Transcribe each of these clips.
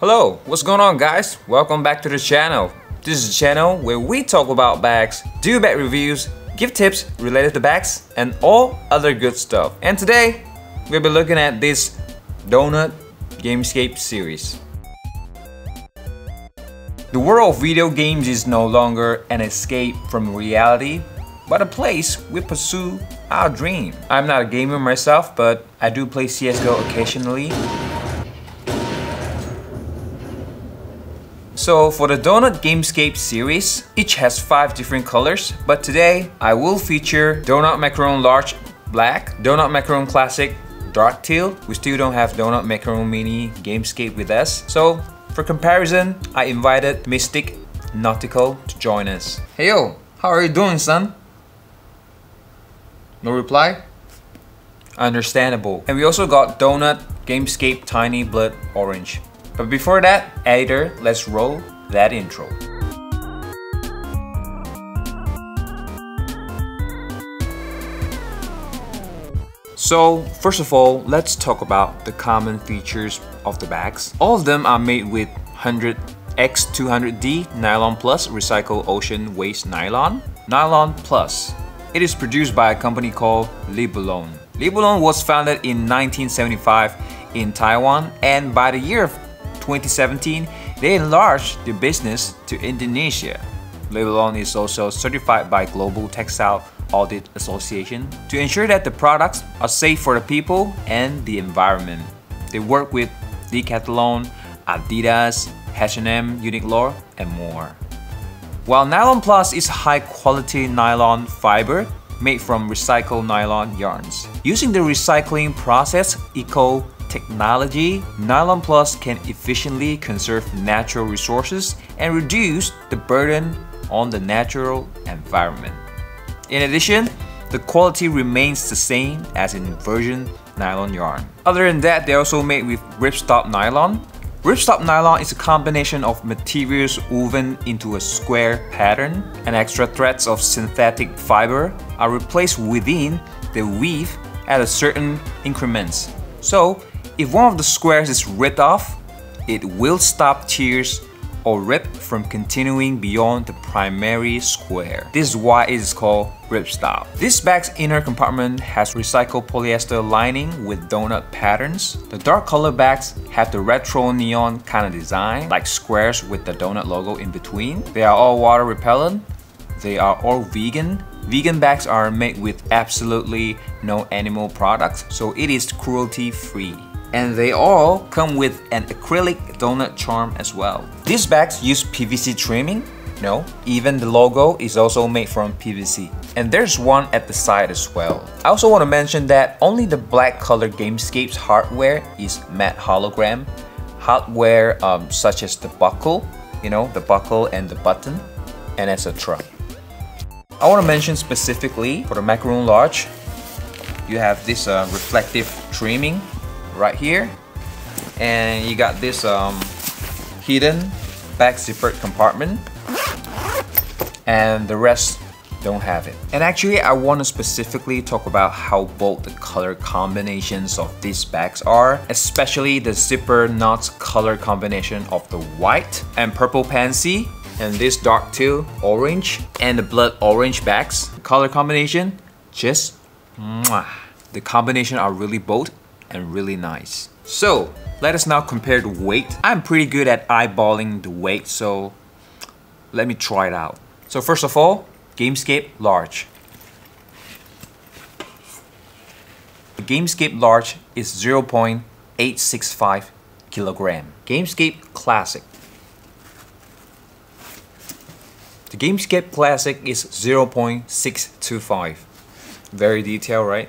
Hello, what's going on guys? Welcome back to the channel. This is a channel where we talk about bags, do bag reviews, give tips related to bags, and all other good stuff. And today, we'll be looking at this Doughnut Gamescape series. The world of video games is no longer an escape from reality, but a place we pursue our dream. I'm not a gamer myself, but I do play CSGO occasionally So for the Doughnut Gamescape series, each has 5 different colors, but today I will feature Doughnut Macaron Large Black, Doughnut Macaron Classic Dark Teal. We still don't have Doughnut Macaron Mini Gamescape with us. So for comparison, I invited Mystic Nautical to join us. Hey yo, how are you doing son? No reply? Understandable. And we also got Doughnut Gamescape Tiny Blood Orange. But before that, editor, let's roll that intro. So, first of all, let's talk about the common features of the bags. All of them are made with 100 X200D Nylon Plus Recycled Ocean Waste Nylon. Nylon Plus. It is produced by a company called Libelone. Libelone was founded in 1975 in Taiwan and by the year of 2017, they enlarged their business to Indonesia. Libelone is also certified by Global Textile Audit Association to ensure that the products are safe for the people and the environment. They work with Decathlon, Adidas, H&M, Uniqlo, and more. While Nylon Plus is high quality nylon fiber made from recycled nylon yarns. Using the recycling process, Eco technology, Nylon Plus can efficiently conserve natural resources and reduce the burden on the natural environment. In addition, the quality remains the same as in virgin nylon yarn. Other than that, they're also made with ripstop nylon. Ripstop nylon is a combination of materials woven into a square pattern and extra threads of synthetic fiber are replaced within the weave at a certain increments. So if one of the squares is ripped off, it will stop tears or rip from continuing beyond the primary square. This is why it is called ripstop. This bag's inner compartment has recycled polyester lining with donut patterns. The dark color bags have the retro neon kind of design, like squares with the donut logo in between. They are all water repellent. They are all vegan. Vegan bags are made with absolutely no animal products, so it is cruelty free and they all come with an acrylic donut charm as well. These bags use PVC trimming. No, even the logo is also made from PVC. And there's one at the side as well. I also want to mention that only the black color Gamescape's hardware is matte hologram. Hardware um, such as the buckle, you know, the buckle and the button, and etc. I want to mention specifically for the Macaron Large, you have this uh, reflective trimming right here. And you got this um, hidden back zippered compartment. And the rest don't have it. And actually I want to specifically talk about how bold the color combinations of these bags are, especially the zipper knots color combination of the white and purple pansy and this dark teal orange and the blood orange bags. Color combination, just mwah. The combination are really bold and really nice. So, let us now compare the weight. I'm pretty good at eyeballing the weight, so let me try it out. So first of all, Gamescape Large. The Gamescape Large is 0.865 kilogram. Gamescape Classic. The Gamescape Classic is 0.625. Very detailed, right?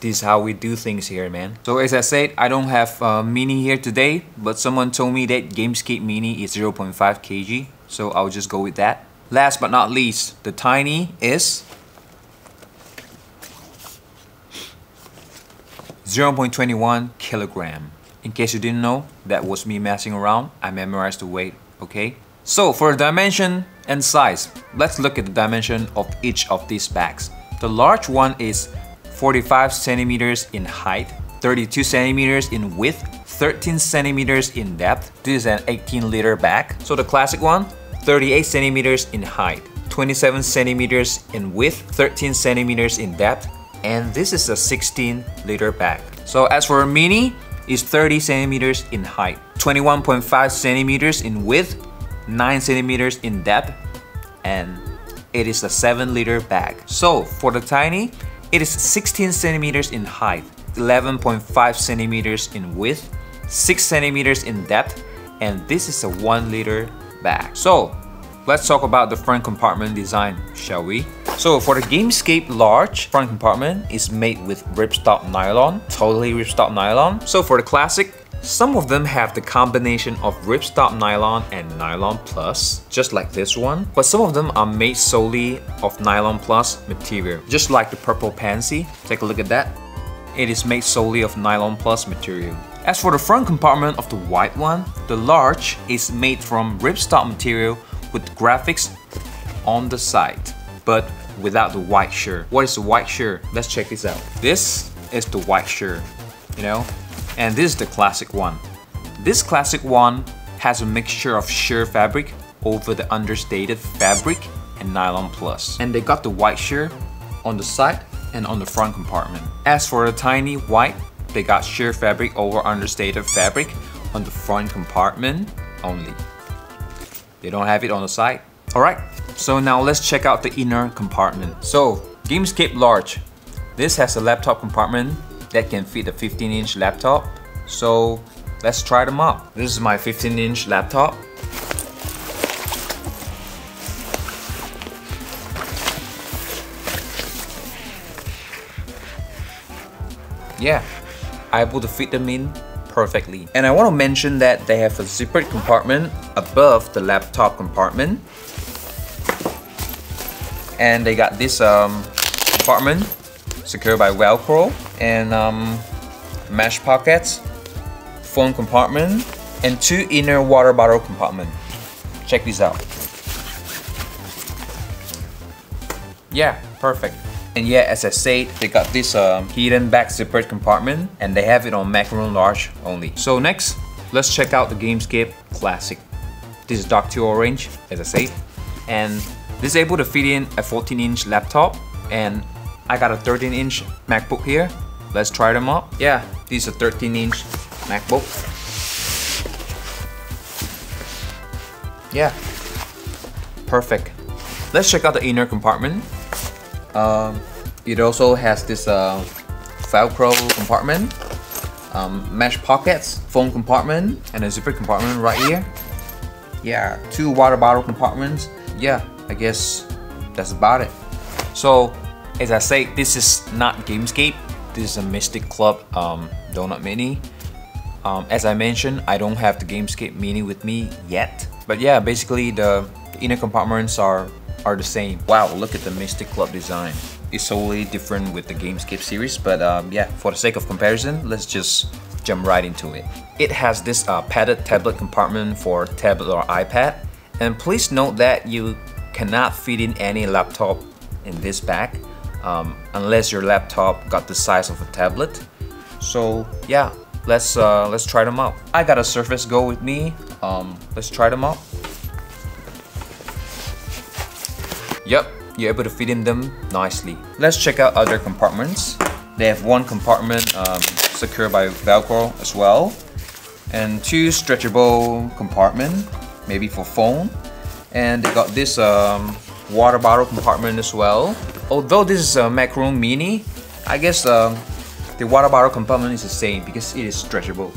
this is how we do things here man. So as I said I don't have a mini here today but someone told me that Gamescape mini is 0.5 kg. So I'll just go with that. Last but not least the tiny is 0.21 kilogram. In case you didn't know that was me messing around. I memorized the weight okay? So for dimension and size let's look at the dimension of each of these bags the large one is 45 centimeters in height, 32 centimeters in width, 13 centimeters in depth. This is an 18 liter bag. So the classic one, 38 centimeters in height, 27 centimeters in width, 13 centimeters in depth, and this is a 16 liter bag. So as for a mini, it's 30 centimeters in height, 21.5 centimeters in width, 9 centimeters in depth, and it is a 7 liter bag. So for the tiny, it is 16 centimeters in height, 11.5 centimeters in width, 6 centimeters in depth, and this is a 1 liter bag. So let's talk about the front compartment design, shall we? So for the Gamescape large front compartment is made with ripstop nylon, totally ripstop nylon. So for the classic, some of them have the combination of ripstop nylon and nylon plus, just like this one. But some of them are made solely of nylon plus material, just like the purple pansy. Take a look at that. It is made solely of nylon plus material. As for the front compartment of the white one, the large is made from ripstop material with graphics on the side, but without the white shirt. What is the white shirt? Let's check this out. This is the white shirt, you know? And this is the classic one. This classic one has a mixture of sheer fabric over the understated fabric and nylon plus. And they got the white sheer on the side and on the front compartment. As for the tiny white, they got sheer fabric over understated fabric on the front compartment only. They don't have it on the side. Alright, so now let's check out the inner compartment. So, Gamescape Large. This has a laptop compartment that can fit a 15 inch laptop. So let's try them out. This is my 15 inch laptop. Yeah, I able to fit them in perfectly. And I want to mention that they have a zippered compartment above the laptop compartment. And they got this um, compartment secured by Velcro and um, mesh pockets, phone compartment, and two inner water bottle compartment. Check this out. Yeah, perfect. And yeah, as I said, they got this um, hidden back zippered compartment and they have it on macaron large only. So next, let's check out the Gamescape Classic. This is dark teal orange, as I said. And this is able to fit in a 14 inch laptop and I got a 13 inch MacBook here Let's try them out. Yeah, these are 13 inch MacBook. Yeah, perfect. Let's check out the inner compartment. Um, it also has this uh, Velcro compartment, um, mesh pockets, phone compartment, and a zipper compartment right here. Yeah, two water bottle compartments. Yeah, I guess that's about it. So, as I say, this is not Gamescape. This is a Mystic Club um, Doughnut Mini. Um, as I mentioned, I don't have the Gamescape Mini with me yet. But yeah, basically the, the inner compartments are, are the same. Wow, look at the Mystic Club design. It's solely different with the Gamescape series, but um, yeah, for the sake of comparison, let's just jump right into it. It has this uh, padded tablet compartment for tablet or iPad. And please note that you cannot fit in any laptop in this bag um, unless your laptop got the size of a tablet. So yeah, let's uh, let's try them out. I got a Surface Go with me. Um, let's try them out. Yep, you're able to fit in them nicely. Let's check out other compartments. They have one compartment um, secured by Velcro as well, and two stretchable compartment, maybe for phone. And they got this um, water bottle compartment as well. Although this is a Macaron Mini, I guess uh, the water bottle compartment is the same because it is stretchable.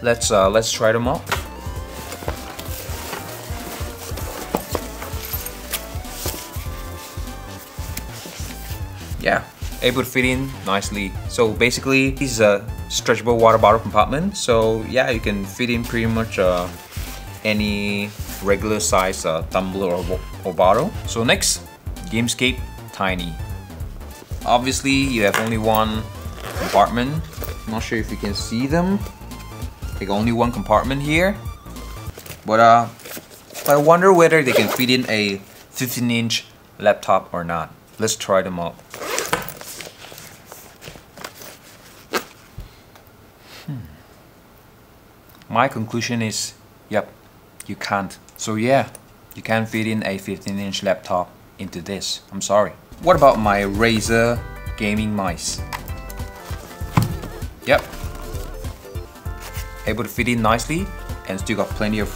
Let's uh, let's try them out. Yeah, able to fit in nicely. So basically, this is a stretchable water bottle compartment. So yeah, you can fit in pretty much uh, any regular size uh, tumbler or, or bottle. So next, Gamescape Tiny. Obviously, you have only one compartment. I'm not sure if you can see them. Like only one compartment here. But uh, I wonder whether they can fit in a 15 inch laptop or not. Let's try them out. my conclusion is, yep, you can't. So yeah, you can't fit in a 15 inch laptop into this. I'm sorry. What about my Razer gaming mice? Yep. Able to fit in nicely and still got plenty of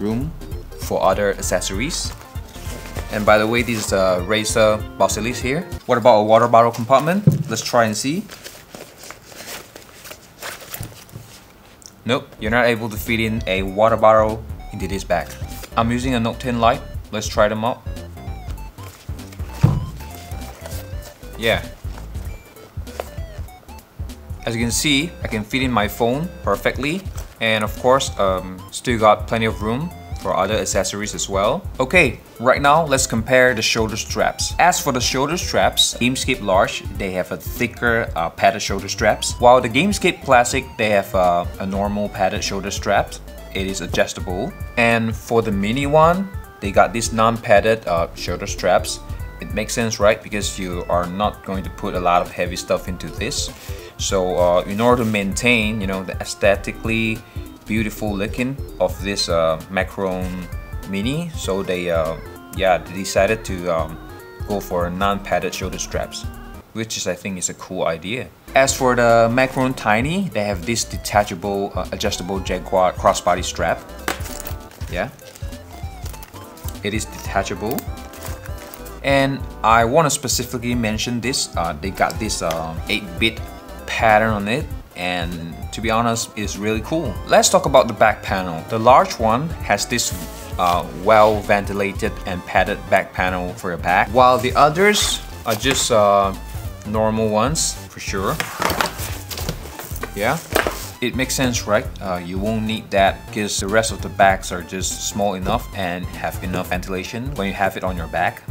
room for other accessories. And by the way, this is a Razer Basilisk here. What about a water bottle compartment? Let's try and see. Nope, you're not able to fit in a water bottle into this bag. I'm using a Note 10 Lite. Let's try them out. Yeah. As you can see, I can fit in my phone perfectly. And of course, um, still got plenty of room for other accessories as well. Okay, right now let's compare the shoulder straps. As for the shoulder straps, Gamescape Large, they have a thicker uh, padded shoulder straps, while the Gamescape Classic, they have uh, a normal padded shoulder strap. It is adjustable. And for the mini one, they got these non-padded uh, shoulder straps. It makes sense, right? Because you are not going to put a lot of heavy stuff into this. So uh, in order to maintain, you know, the aesthetically beautiful looking of this uh, Macaron Mini. So they, uh, yeah, they decided to um, go for non-padded shoulder straps, which is I think is a cool idea. As for the Macaron Tiny, they have this detachable, uh, adjustable jacquard crossbody strap. Yeah, it is detachable. And I want to specifically mention this. Uh, they got this 8-bit um, pattern on it and to be honest it's really cool. Let's talk about the back panel. The large one has this uh, well ventilated and padded back panel for your back while the others are just uh, normal ones for sure. Yeah. It makes sense, right? Uh, you won't need that because the rest of the bags are just small enough and have enough ventilation when you have it on your back.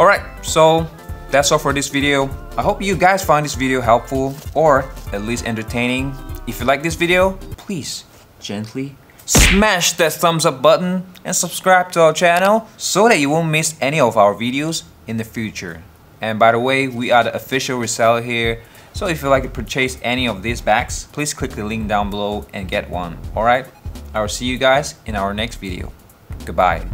Alright, so that's all for this video. I hope you guys find this video helpful or at least entertaining. If you like this video, please gently smash that thumbs up button and subscribe to our channel so that you won't miss any of our videos in the future. And by the way, we are the official reseller here. So if you'd like to purchase any of these bags, please click the link down below and get one. Alright, I will see you guys in our next video. Goodbye.